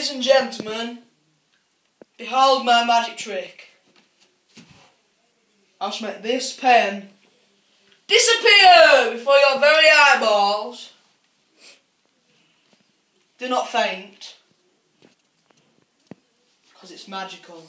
Ladies and gentlemen, behold my magic trick. I shall make this pen disappear before your very eyeballs. Do not faint, because it's magical.